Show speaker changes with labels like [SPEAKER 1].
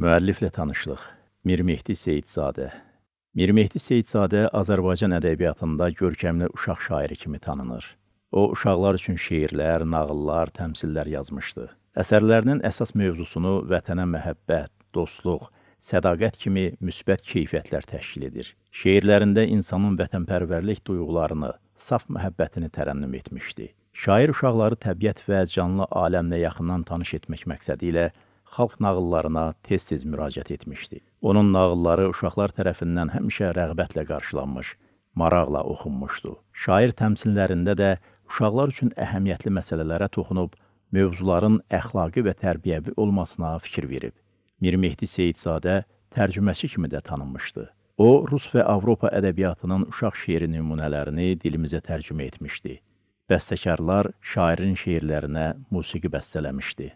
[SPEAKER 1] Müəlliflə tanışlıq. Mir Mehdi Seyidzadə. Mir Mehdi Seyidzadə Azərbaycan ədəbiyyatında görkəmli uşaq şairi kimi tanınır. O, uşaqlar üçün şeirlər, nağıllar, təmsillər yazmışdı. Əsərlərinin əsas mövzusunu vətənə məhəbbət, dostluq, sədaqət kimi müsbət keyfiyyətlər təşkil edir. Şeirlərində insanın vətənpərvərlik duyğularını, saf məhəbbətini tərənnüm etmişdi. Şair uşaqları təbiət və canlı aləmlə yaxından tanış etmək məqsədi ilə xalq nağıllarına tez-tez müraciət etmişdi. Onun nağılları uşaqlar tərəfindən həmişə rəğbətlə qarşılanmış, maraqla oxunmuşdu. Şair təmsillərində də uşaqlar üçün əhəmiyyətli məsələlərə toxunub, mövzuların əxlaqi və tərbiyəvi olmasına fikir verib. Mir Mehdi Seyidzadə tərcüməçi kimi də tanınmışdı. O, Rus və Avropa ədəbiyyatının uşaq şeiri nümunələrini dilimizə tərcümə etmişdi. Bəstəkarlar şairin şeirlərinə musiqi bəstələmişdi.